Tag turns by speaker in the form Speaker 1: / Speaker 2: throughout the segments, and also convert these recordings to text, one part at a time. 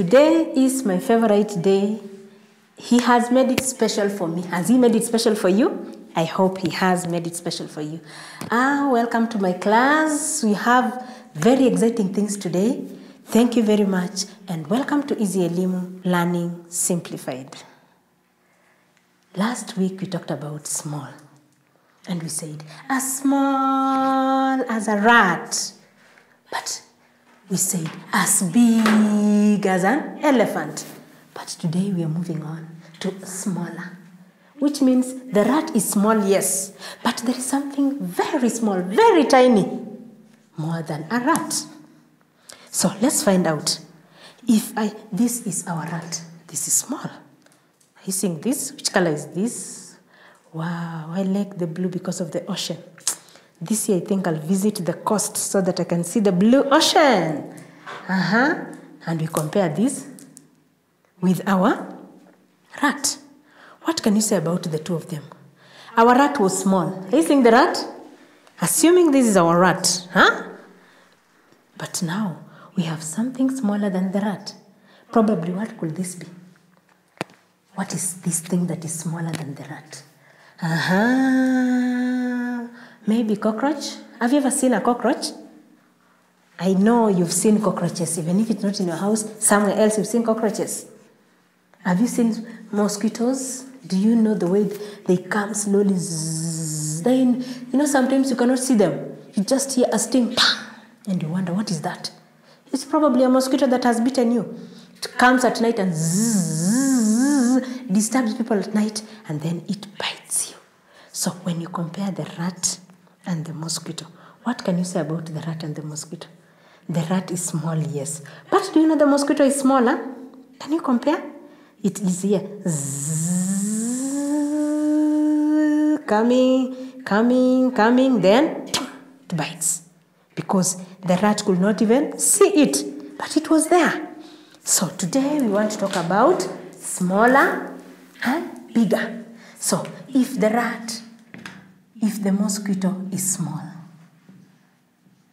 Speaker 1: Today is my favorite day. He has made it special for me. Has he made it special for you? I hope he has made it special for you. Ah, welcome to my class. We have very exciting things today. Thank you very much and welcome to Easy Elimu Learning Simplified. Last week we talked about small and we said as small as a rat. But we said as big as an elephant. But today we are moving on to smaller, which means the rat is small, yes, but there is something very small, very tiny, more than a rat. So let's find out. If I, this is our rat, this is small. You seeing this? Which color is this? Wow, I like the blue because of the ocean. This year I think I'll visit the coast so that I can see the blue ocean. Uh-huh. And we compare this with our rat. What can you say about the two of them? Our rat was small. Are you seeing the rat? Assuming this is our rat, huh? But now we have something smaller than the rat. Probably what could this be? What is this thing that is smaller than the rat? Uh-huh. Maybe cockroach? Have you ever seen a cockroach? I know you've seen cockroaches, even if it's not in your house, somewhere else you've seen cockroaches. Have you seen mosquitoes? Do you know the way they come slowly? Then, you know, sometimes you cannot see them. You just hear a sting, and you wonder, what is that? It's probably a mosquito that has bitten you. It comes at night and disturbs people at night, and then it bites you. So when you compare the rat and the mosquito, what can you say about the rat and the mosquito? The rat is small, yes. But do you know the mosquito is smaller? Can you compare? It is here. Coming, coming, coming, then it bites. Because the rat could not even see it, but it was there. So today we want to talk about smaller and bigger. So if the rat, if the mosquito is small,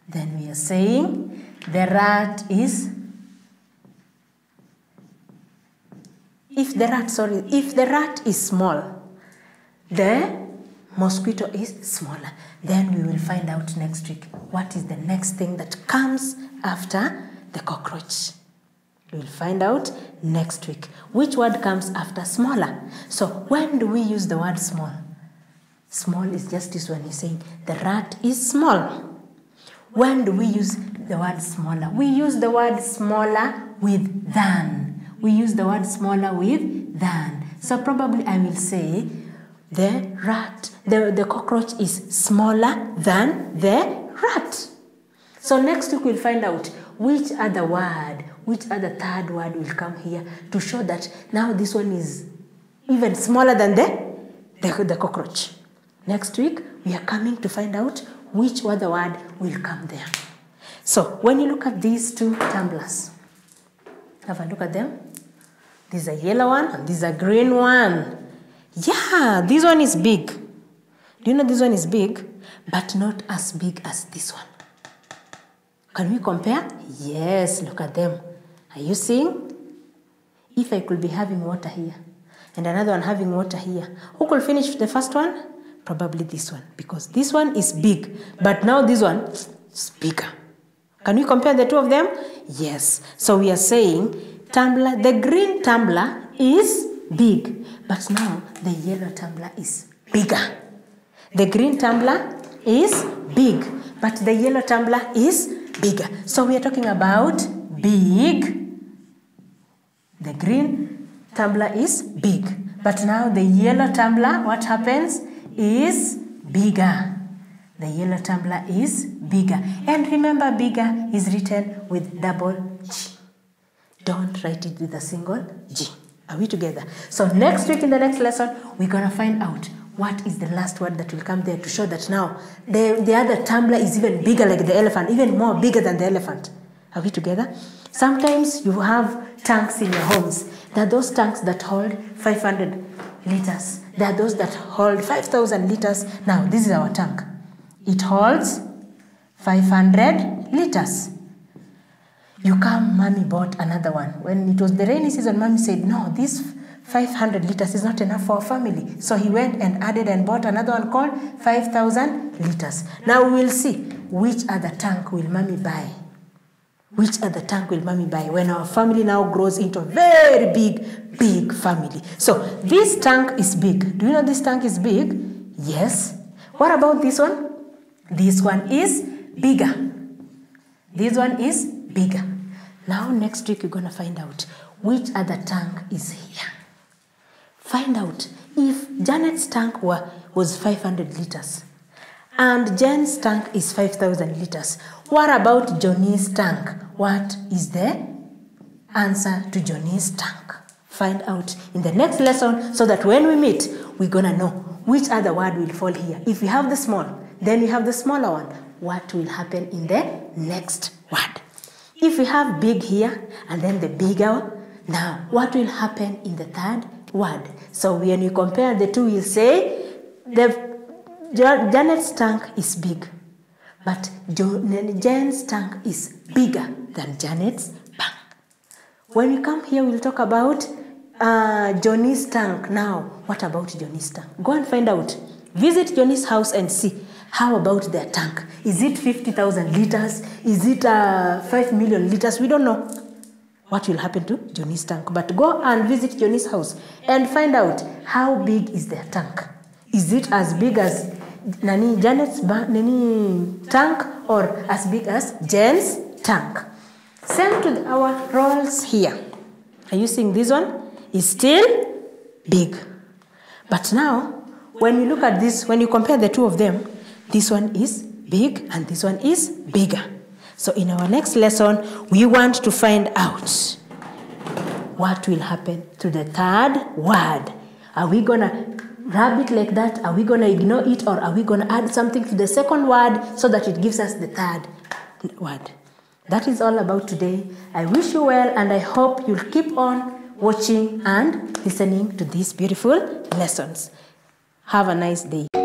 Speaker 1: then we are saying the rat is if the rat sorry if the rat is small the mosquito is smaller. Then we will find out next week what is the next thing that comes after the cockroach. We will find out next week which word comes after smaller. So when do we use the word small small is just this one He's saying the rat is small when do we use the word smaller? We use the word smaller with than. We use the word smaller with than. So probably I will say the rat, the, the cockroach is smaller than the rat. So next week we'll find out which other word, which other third word will come here to show that now this one is even smaller than the, the, the cockroach. Next week we are coming to find out which other word will come there. So when you look at these two tumblers, have a look at them. This is a yellow one and this is a green one. Yeah, this one is big. Do you know this one is big? But not as big as this one. Can we compare? Yes, look at them. Are you seeing? If I could be having water here and another one having water here, who could finish the first one? Probably this one because this one is big, but now this one is bigger. Can we compare the two of them? Yes. So we are saying tumbler, the green tumbler is big, but now the yellow tumbler is bigger. The green tumbler is big, but the yellow tumbler is bigger. So we are talking about big. The green tumbler is big, but now the yellow tumbler, what happens? Is bigger. The yellow tumbler is bigger. And remember, bigger is written with double G. Don't write it with a single G. Are we together? So next week in the next lesson, we're going to find out what is the last word that will come there to show that now the, the other tumbler is even bigger like the elephant, even more bigger than the elephant. Are we together? Sometimes you have tanks in your homes. There are those tanks that hold 500 liters. There are those that hold 5,000 liters. Now, this is our tank. It holds 500 liters. You come, mommy bought another one. When it was the rainy season, mommy said, No, this 500 liters is not enough for our family. So he went and added and bought another one called 5,000 liters. Now we will see which other tank will mommy buy. Which other tank will mommy buy when our family now grows into a very big, big family? So this tank is big. Do you know this tank is big? Yes. What about this one? This one is bigger. This one is bigger. Now next week you're gonna find out which other tank is here. Find out if Janet's tank were, was 500 liters and Jen's tank is 5,000 liters. What about Johnny's tank? What is the answer to Johnny's tank? Find out in the next lesson so that when we meet, we're gonna know which other word will fall here. If we have the small, then we have the smaller one. What will happen in the next word? If we have big here and then the bigger one, now what will happen in the third word? So when you compare the two, you'll say the Janet's tank is big, but Jen's tank is bigger than Janet's tank. When we come here, we'll talk about uh, Johnny's tank. Now, what about Johnny's tank? Go and find out. Visit Johnny's house and see how about their tank. Is it 50,000 liters? Is it uh, 5 million liters? We don't know what will happen to Johnny's tank. But go and visit Johnny's house and find out how big is their tank. Is it as big as nani Janet's nani tank or as big as Jen's tank? Same to our rolls here. Are you seeing this one? Is still big. But now, when you look at this, when you compare the two of them, this one is big and this one is bigger. So in our next lesson, we want to find out what will happen to the third word. Are we gonna rub it like that? Are we going to ignore it or are we going to add something to the second word so that it gives us the third word? That is all about today. I wish you well and I hope you'll keep on watching and listening to these beautiful lessons. Have a nice day.